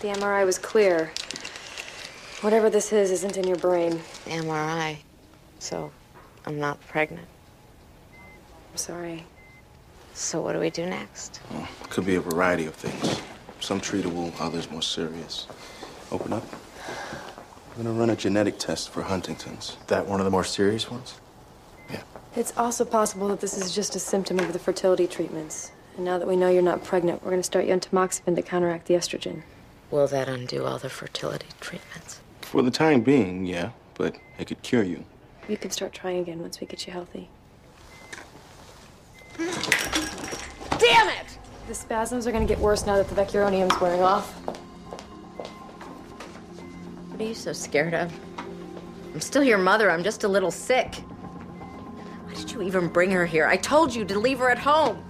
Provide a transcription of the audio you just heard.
The MRI was clear. Whatever this is isn't in your brain. The MRI. So I'm not pregnant. I'm sorry. So what do we do next? Well, could be a variety of things. Some treatable, others more serious. Open up. I'm gonna run a genetic test for Huntington's. That one of the more serious ones? Yeah. It's also possible that this is just a symptom of the fertility treatments. And now that we know you're not pregnant, we're going to start you on tamoxifen to counteract the estrogen. Will that undo all the fertility treatments? For the time being, yeah, but it could cure you. You can start trying again once we get you healthy. Damn it! The spasms are going to get worse now that the vecuronium's wearing off. What are you so scared of? I'm still your mother. I'm just a little sick. Why did you even bring her here? I told you to leave her at home.